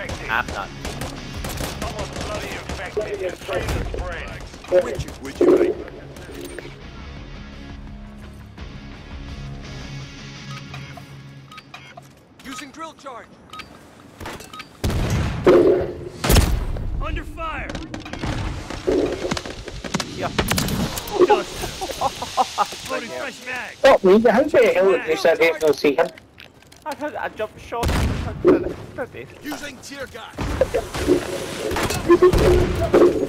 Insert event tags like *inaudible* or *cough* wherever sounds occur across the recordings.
Infected. I'm not. Someone's bloody infected. You're three spread. With you, with you, mate. Using drill charge. Under fire! Yeah. Loading fresh mag! Stop me, how the hell did you said it no see him? I, jumped short. I. Using tear gas. *laughs*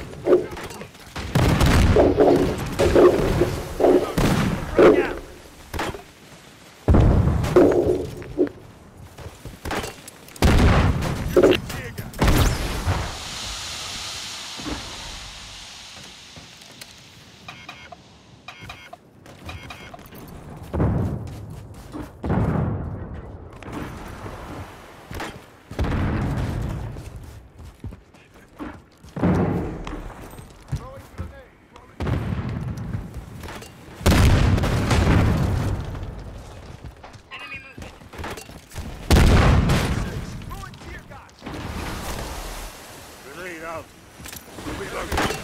Reloading.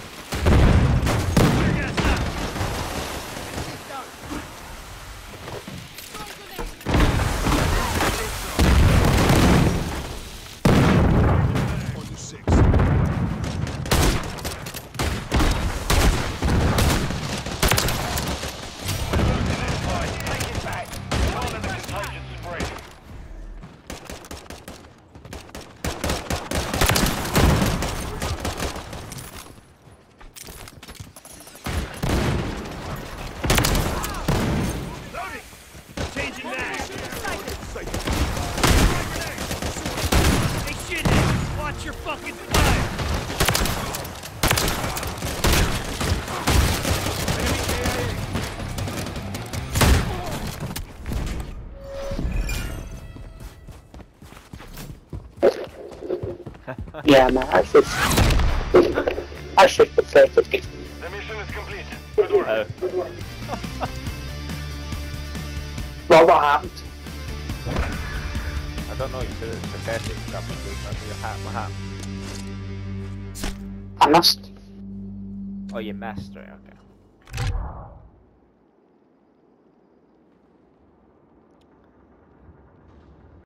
Your fucking fire! Yeah man, I should I should put play The mission is complete. Good work. Oh. Well what happened? I don't know. Said it's pathetic stuff. Your hat. What happened? I missed. Oh, you. Right. Okay.